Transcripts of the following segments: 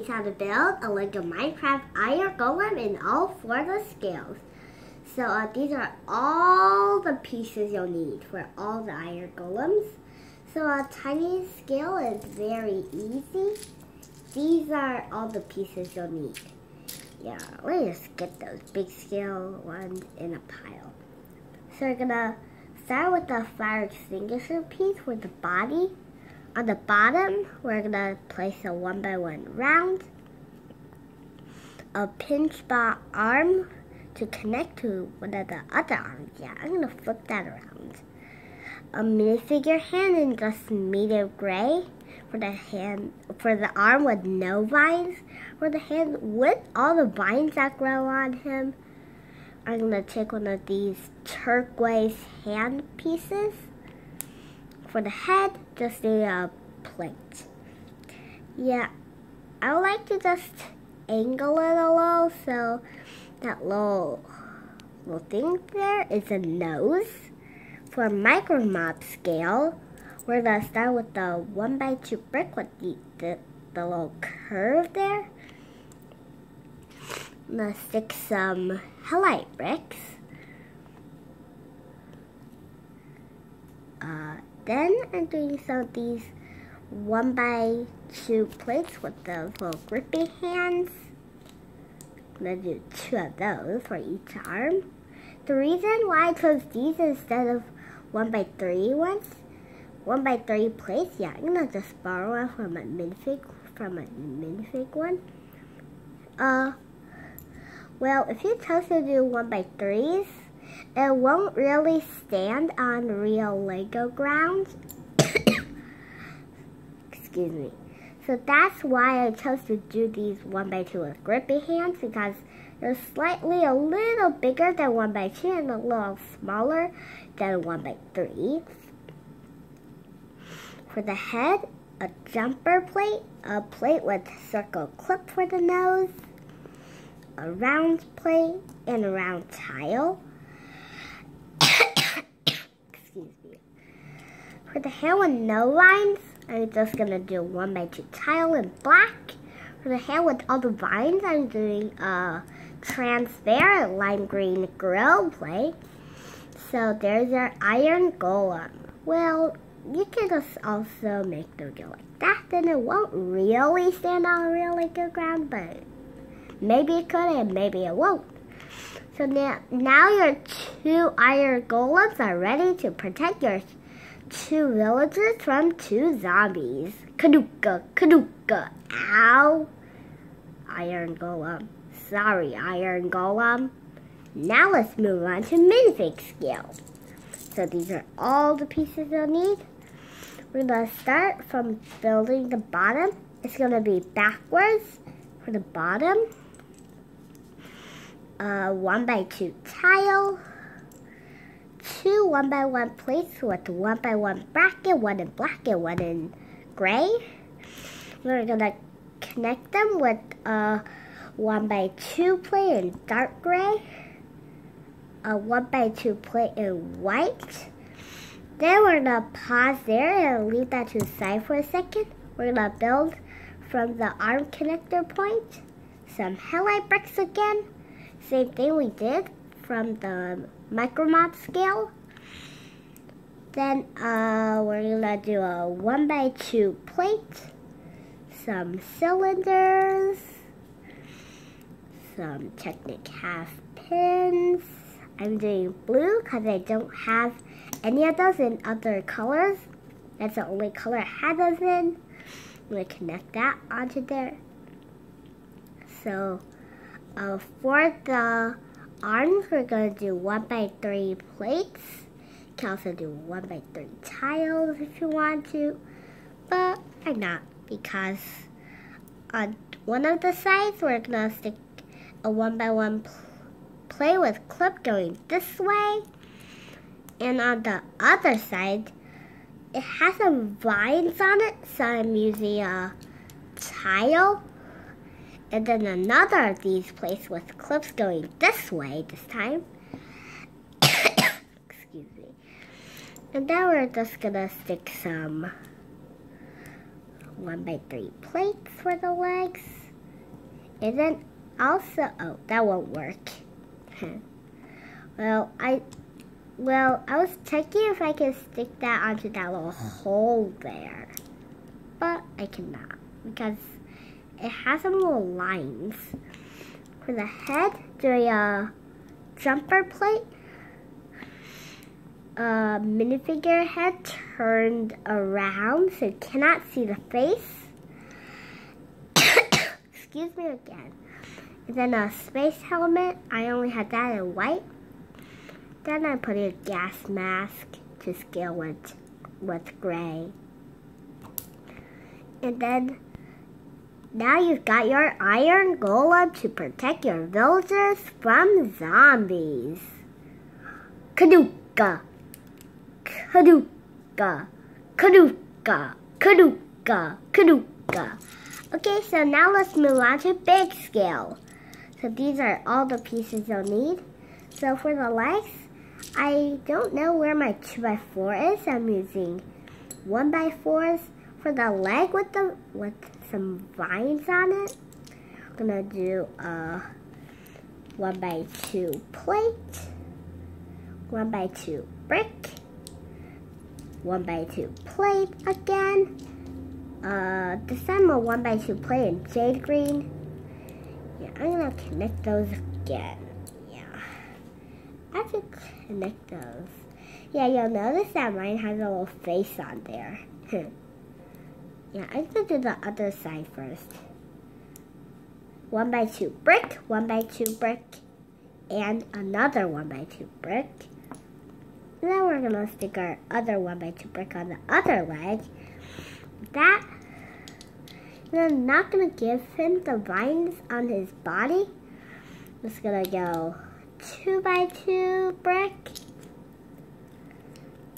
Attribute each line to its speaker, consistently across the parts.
Speaker 1: how to build a Lego Minecraft Iron Golem in all four of the scales. So uh, these are all the pieces you'll need for all the Iron Golems. So a tiny scale is very easy. These are all the pieces you'll need. Yeah, let's just get those big scale ones in a pile. So we're gonna start with the fire extinguisher piece for the body. On the bottom, we're gonna place a one by one round, a pinch bar arm to connect to one of the other arms. Yeah, I'm gonna flip that around. A minifigure hand in just medium gray for the hand, for the arm with no vines, for the hand with all the vines that grow on him. I'm gonna take one of these turquoise hand pieces for the head, just a uh, plate. Yeah, I like to just angle it a little so that little, little thing there is a nose. For micro mob scale, we're gonna start with the one by two brick with the, the, the little curve there. I'm gonna stick some headlight bricks. Uh, then I'm doing some of these one by two plates with those little grippy hands. I'm gonna do two of those for each arm. The reason why I chose these instead of one by three ones, one by three plates, yeah, I'm gonna just borrow one from a minifig, from a minifig one. Uh, well, if you chose to do one by threes, it won't really stand on real Lego ground. Excuse me. So that's why I chose to do these one by two with grippy hands because they're slightly a little bigger than one by two and a little smaller than one by three. For the head, a jumper plate, a plate with circle clip for the nose, a round plate, and a round tile. Excuse me. For the hair with no lines, I'm just gonna do one by two tile in black. For the hair with all the vines, I'm doing a transparent lime green grill plate. So there's our iron golem. Well, you can just also make them go like that, then it won't really stand on really good ground, but maybe it could and maybe it won't. So now, now your two iron golems are ready to protect your two villagers from two zombies. Kaduka, Kaduka, ow. Iron golem. Sorry, iron golem. Now let's move on to minifig scale. So these are all the pieces you'll need. We're gonna start from building the bottom. It's gonna be backwards for the bottom. Uh, one by two tile. Two one by one plates with one by one bracket, one in black and one in gray. We're gonna connect them with a one by two plate in dark gray. A one by two plate in white. Then we're gonna pause there and leave that to the side for a second. We're gonna build from the arm connector point some headlight bricks again. Same thing we did from the micromob scale. Then uh, we're gonna do a one by two plate, some cylinders, some Technic half pins. I'm doing blue because I don't have any of those in other colors. That's the only color I have those in. I'm to connect that onto there. So uh, for the arms, we're going to do 1 by 3 plates. You can also do 1 by 3 tiles if you want to. But I'm not because on one of the sides, we're going to stick a 1 by 1 play with clip going this way. And on the other side, it has some vines on it, so I'm using a tile. And then another of these plates with clips going this way this time. Excuse me. And then we're just gonna stick some one by three plates for the legs. And then also, oh, that won't work. well, I, well, I was checking if I could stick that onto that little hole there. But I cannot because it has some little lines. For the head, there's a uh, jumper plate a minifigure head turned around so you cannot see the face. Excuse me again. And then a space helmet. I only had that in white. Then I put a gas mask to scale with, with gray. And then now you've got your iron golem to protect your villagers from zombies. Kaduka! Kaduka, Kaduka, Kaduka, Kaduka. Okay, so now let's move on to big scale. So these are all the pieces you'll need. So for the legs, I don't know where my 2x4 is. I'm using 1x4s for the leg with the with some vines on it. I'm gonna do a 1x2 plate, 1x2 brick, one by two plate again. Uh, this time a one by two plate in jade green. Yeah, I'm gonna connect those again. Yeah, I have connect those. Yeah, you'll notice that mine has a little face on there. yeah, I'm gonna do the other side first. One by two brick, one by two brick, and another one by two brick. Now we're gonna stick our other one by two brick on the other leg. That, I'm not gonna give him the vines on his body. I'm just gonna go two by two brick,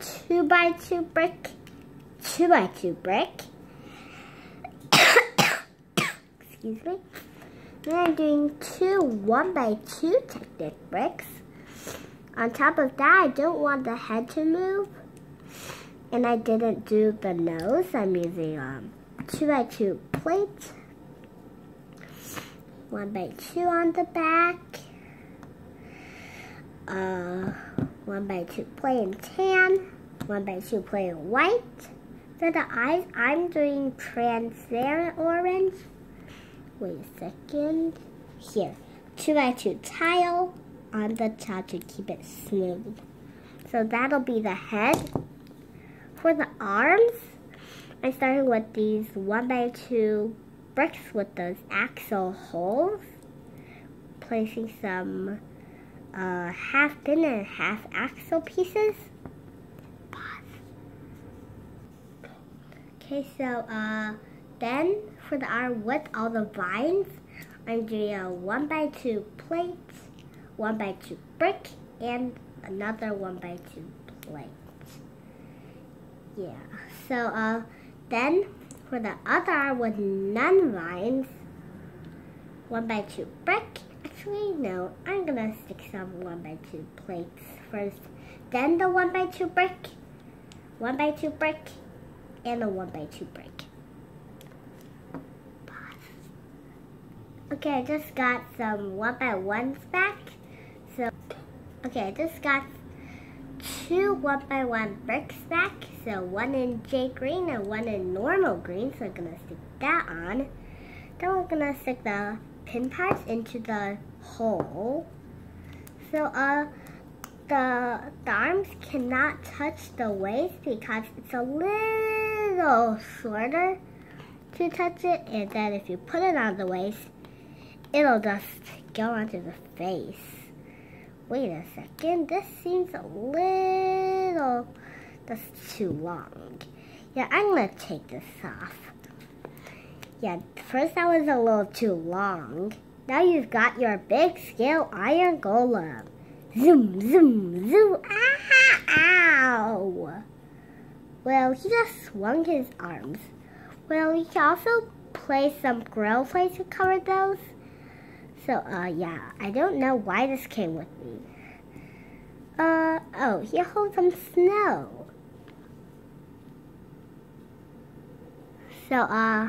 Speaker 1: two by two brick, two by two brick. Me. Then I'm doing two one by two Technic bricks. On top of that, I don't want the head to move. And I didn't do the nose. I'm using um, 2 by 2 plates. 1 by 2 on the back. Uh, 1 by 2 plain tan. 1 by 2 plain white. For the eyes, I'm doing transparent orange. Wait a second. Here. 2 by 2 tile on the top to keep it smooth. So that'll be the head. For the arms, I started with these one by two bricks with those axle holes. Placing some uh, half pin and half axle pieces. Pause. Okay, so uh, then for the arm with all the vines, I'm doing a one by two plate, one by two brick and another one by two plate. Yeah, so uh, then for the other with none vines, one by two brick. Actually, no, I'm gonna stick some one by two plates first. Then the one by two brick, one by two brick, and a one by two brick. Okay, I just got some one by ones back. So, okay, I just got two one by one bricks back. So one in jade green and one in normal green. So I'm gonna stick that on. Then we're gonna stick the pin parts into the hole. So uh, the, the arms cannot touch the waist because it's a little shorter to touch it. And then if you put it on the waist, it'll just go onto the face. Wait a second, this seems a little, that's too long. Yeah, I'm gonna take this off. Yeah, first that was a little too long. Now you've got your big scale iron golem. Zoom, zoom, zoom, ah, ow! Well, he just swung his arms. Well, you can also place some grill plates to cover those. So, uh, yeah, I don't know why this came with me. Uh, oh, he holds some snow. So, uh,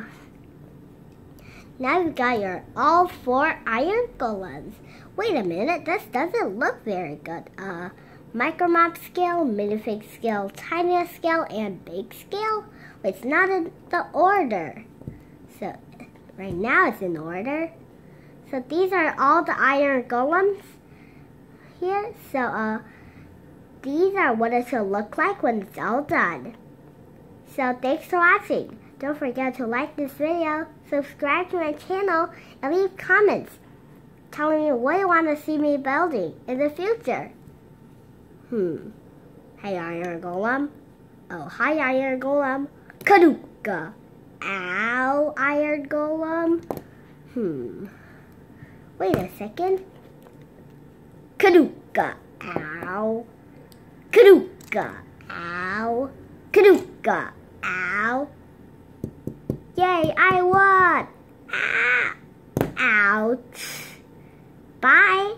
Speaker 1: Now you've got your all four iron golems. Wait a minute, this doesn't look very good. Uh, micromob scale, minifig scale, tiniest scale, and big scale? It's not in the order. So, right now it's in order. So these are all the iron golems here. So, uh, these are what it will look like when it's all done. So thanks for watching. Don't forget to like this video, subscribe to my channel, and leave comments telling me what you want to see me building in the future. Hmm. Hey, Iron Golem. Oh, hi, Iron Golem. Kaduka. Ow, Iron Golem. Hmm. Wait a second. Kaduka. Ow. Kaduka. Ow. Kaduka. Ow. Yay, I won! Ah! Ouch. Bye.